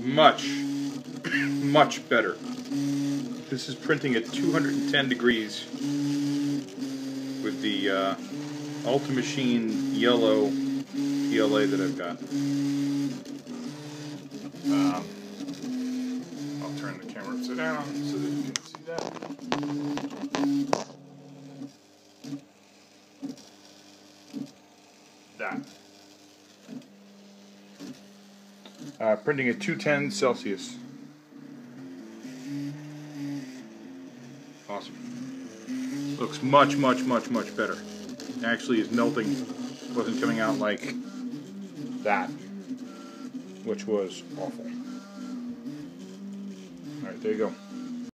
much, much better. This is printing at 210 degrees with the uh, Ultimachine yellow PLA that I've got. Um, I'll turn the camera upside down so that you can see that. That. Uh, printing at 210 Celsius. Awesome. Looks much, much, much, much better. Actually, is melting. Wasn't coming out like that, which was awful. All right, there you go.